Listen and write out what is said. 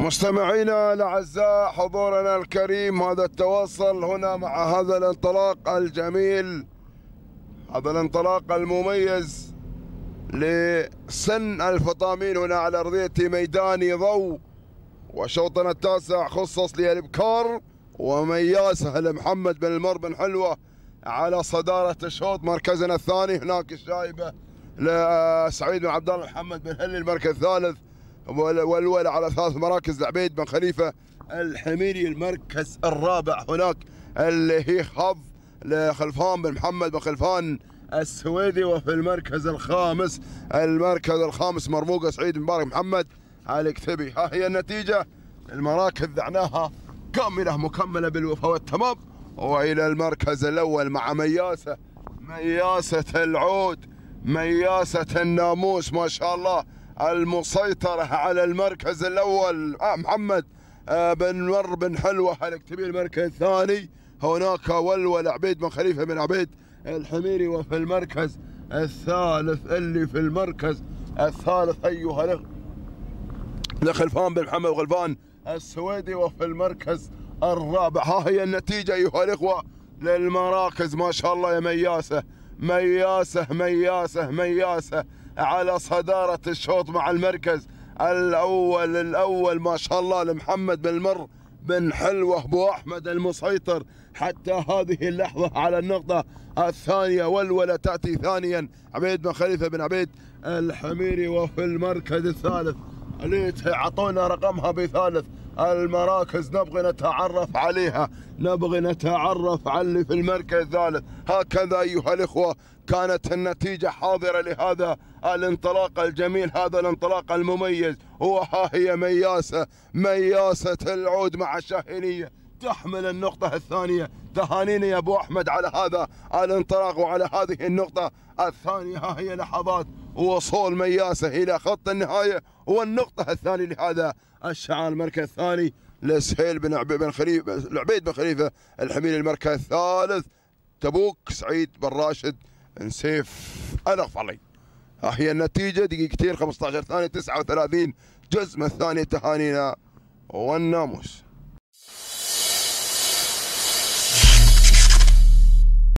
مستمعينا الاعزاء حضورنا الكريم هذا التواصل هنا مع هذا الانطلاق الجميل هذا الانطلاق المميز لسن الفطامين هنا على أرضية ميدان ضوء وشوطنا التاسع خصص للإبكار ومياسه لمحمد بن المر بن حلوة على صدارة الشوط مركزنا الثاني هناك الشايبة لسعيد بن عبد الله محمد بن هلي المركز الثالث. والول على ثلاث مراكز العبيد بن خليفة الحميري المركز الرابع هناك اللي هي خض لخلفان بن محمد بن خلفان السويدي وفي المركز الخامس المركز الخامس مرموقه سعيد مبارك محمد. الكتبي ها هي النتيجة. المراكز ذعناها كاملة مكملة بالوفاء والتمام. وإلى المركز الأول مع مياسة مياسة العود مياسة الناموس ما شاء الله. المسيطرة على المركز الأول. آه محمد آه بن مر بن حلوة الكتبي المركز الثاني. هناك ولول عبيد بن خليفة بن عبيد الحميري وفي المركز الثالث اللي في المركز الثالث أيها لخلفان بن محمد وغلفان السويدي وفي المركز الرابع. ها هي النتيجة أيها الإخوة للمراكز. ما شاء الله يا مياسة مياسة مياسة مياسة. على صدارة الشوط مع المركز. الأول الأول ما شاء الله لمحمد بن المر بن حلوة أبو أحمد المسيطر. حتى هذه اللحظة على النقطة الثانية والولة تأتي ثانيا. عبيد بن خليفة بن عبيد الحميري وفي المركز الثالث. ليت أعطونا رقمها بثالث. المراكز نبغي نتعرف عليها نبغي نتعرف على اللي في المركز الثالث هكذا أيها الإخوة كانت النتيجة حاضرة لهذا الانطلاق الجميل هذا الانطلاق المميز. وها هي مياسة مياسة العود مع الشاهينية. تحمل النقطة الثانية. تهانينا يا أبو أحمد على هذا الانطلاق وعلى هذه النقطة الثانية. ها هي لحظات وصول مياسة إلى خط النهاية. والنقطة الثانية لهذا الشعار المركز الثاني لسهيل بن عبيد بن خليفة العبيد بن خليفة الحميل المركز الثالث. تبوك سعيد بن راشد بن سيف ها هي النتيجة. دقيقتين 15 ثانية 39 جزء من الثانية تهانينا والناموس.